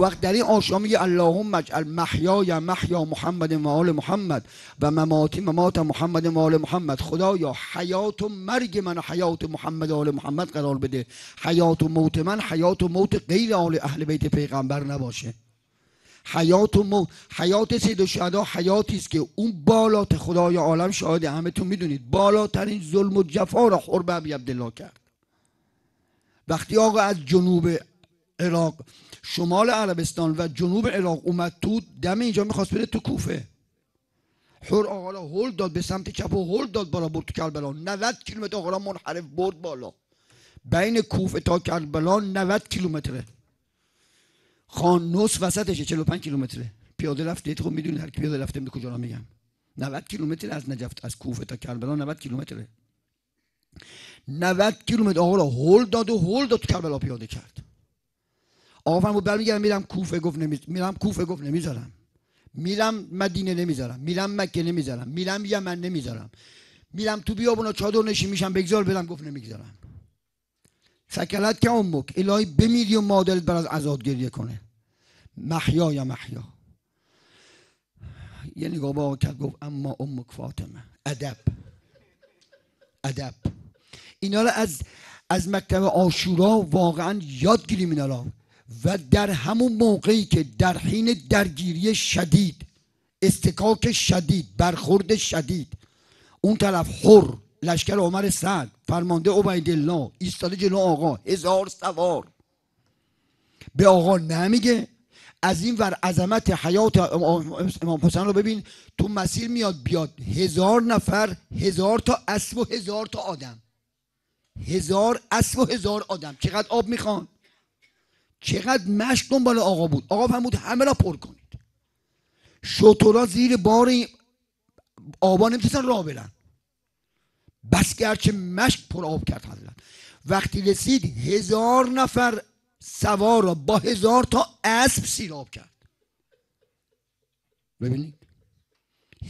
وقت در این آشام میگه اللهم اجعل محیا محیا محمد و آل محمد و مماتی ممات محمد و آل محمد. خدایا حیات و مرگ من حیات محمد و آل محمد قرار بده. حیات و موت من حیات و موت غیر آل اهل بیت پیغمبر نباشه. حیات و موت حیات سید الشهدا حیاتی است که اون بالات خدای عالم شاهد همه تو می‌دونید. بالاترین ظلم و جفا را ابی عبدالله کرد. وقتی آقا از جنوب عراق شمال عربستان و جنوب عراق اومد تو دم اینجا می‌خواست بره تو کوفه. حر آقا را هل داد به سمت چپ و هل داد بالا برد تو کربلا. 90 کیلومتر آقا را منحرف برد بالا. بین کوفه تا کربلا 90 کیلومتره. خانوس وسطشه 45 کیلومتره. پیاده رفت خب می‌دونید هر کی پیاده رفته به کجا میگم 90 کیلومتر از نجف از کوفه تا کربلا 90 کیلومتره. 90 کیلومتر آقا را هول داد و هول داد تو کربلا پیاده کرد. آقا فرمود برمیگردم میرم کوفه گفت نمی... میرم کوفه گفت نمی‌ذارم. میرم مدینه نمی‌ذارم. میرم مکه نمی‌ذارم. میرم یمن نمی‌ذارم. میرم تو بیابونا چادر نشین میشم بگذار برم گفت نمی‌گذارم. سکلت که امک الهی بمیری و مادرت بر از گریه کنه. محیا یا محیا؟ یه نگاه با کرد گفت اما امک فاطمه. ادب. ادب. اینا رو از از مکتب آشورا واقعا یاد گیریم اینا رو. و در همون موقعی که در حین درگیری شدید استکاک شدید برخورد شدید اون طرف حر لشکر عمر سعد فرمانده عبیدالله ایستاده جلو آقا هزار سوار. به آقا نمیگه از این ور عظمت حیات امام حسین رو ببین تو مسیر میاد بیاد هزار نفر هزار تا اسب و هزار تا آدم. هزار اسب و هزار آدم. چقدر آب می‌خوان؟ چقدر مشک دنبال آقا بود. آقا فرمود همه را پر کنید. شطورا زیر بار آبا نمی‌تونستن راه برن. بس گرچه مشک پر آب کرد حضرت. وقتی رسید هزار نفر سوار را با هزار تا اسب سیراب کرد. ببینید.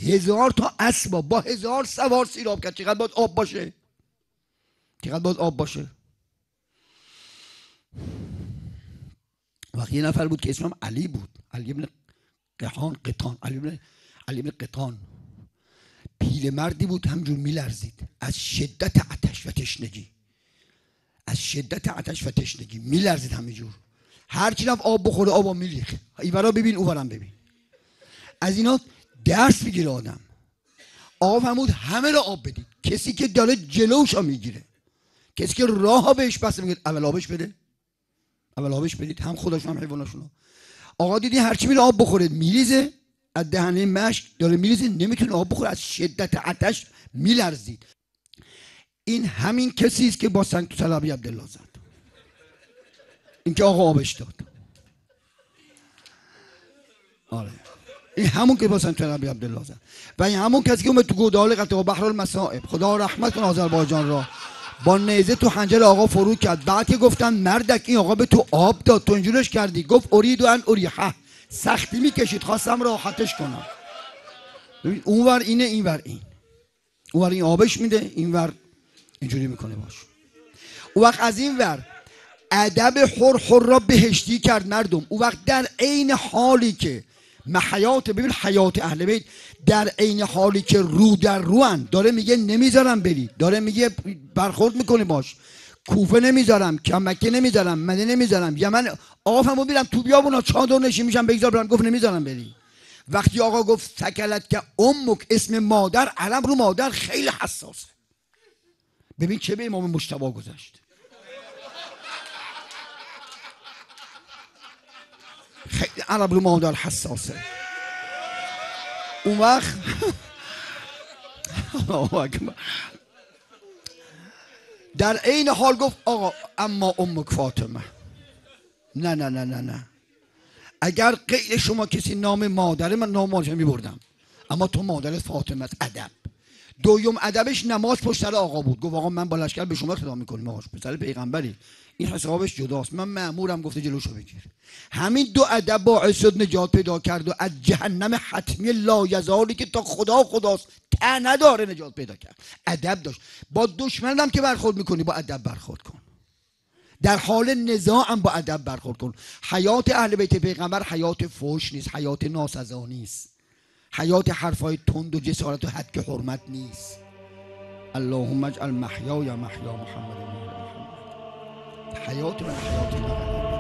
هزار تا اسب با هزار سوار سیراب کرد. چقدر باید آب باشه؟ چقدر باید آب باشه؟ وقتی یه نفر بود که اسمم علی بود علی ابن قحان قطان علی ابن علی ابن قطان. مردی بود همجور میلرزید. از شدت عتش و تشنگی. از شدت عتش و تشنگی. میلرزید همینجور. هر چی رفت آب بخوره آب میریخ ایورا ببین اوورم ببین. از اینا درس می‌گیره آدم. آب فرمود همه را آب بدید. کسی که داره جلوش می‌گیره. کسی که راه بهش بسته میگه اول آبش بده. اول آبش بدید هم خودشون هم حیواناشون آقا دیدی هرچی میره آب بخوره میریزه از دهنه مشک داره میریزه نمی‌تونه آب بخوره از شدت عتش میلرزید. این همین کسی است که با سنگ تو سلابی عبدالله زد. این که آقا آبش داد. آره. این همون که با سنگ تو سلابی عبدالله زد. و این همون کسی که اومد تو گودال قطع بحر المصائب. خدا رحمت کن آذربایجان را. با نیزه تو خنجر آقا فرو کرد. بعد که گفتن مردک این آقا به تو آب داد تو اینجورش کردی. گفت ارید و ان اریحه سختی می‌کشید. خواستم راحتش کنم. اونور اینه اینور این. اونور این آبش میده اینور اینجوری می‌کنه باش. او وقت از این ور ادب حر حر را بهشتی کرد مردم. او وقت در عین حالی که محیات ببین حیات اهل بیت در عین حالی که رو در رو داره میگه نمی‌ذارم بری. داره میگه برخورد می‌کنه باش. کوفه نمی‌ذارم کمکه نمی‌ذارم مده نمی‌ذارم. یمن آقا فهمو میرم تو بیابونا چادر نشین میشم بگذار برم. گفت نمی‌ذارم بری. وقتی آقا گفت سکلت که امک اسم مادر علم رو مادر خیلی حساسه. ببین چه به امام مشتبا گذشت. خیلی عرب رو مادر حساسه. اون وقت در عین حال گفت آقا اما امک فاطمه. نه نه نه نه نه. اگر غیر شما کسی نام مادر من نام مادر می بردم اما تو مادر فاطمه ادب. دویم ادبش نماز پشت سر آقا بود. گفت آقا من با لشکر به شما خدمت می‌کنیم آقا پسر پیغمبری. این حسابش جداست. من مأمورم گفته جلوشو بگیر. همین دو ادب باعث شد نجات پیدا کرد و از جهنم حتمی لایزالی که تا خدا خداست ته نداره نجات پیدا کرد. ادب داشت. با دشمنم که برخورد می‌کنی با ادب برخورد کن. در حال نزاع هم با ادب برخورد کن. حیات اهل بیت پیغمبر حیات فوش نیست حیات ناسزانی است حیات حرفای تند و جسارت و حد حرمت نیست. اللهم اجعل محیا یا محیا محمد محمد. حیات من حیات من.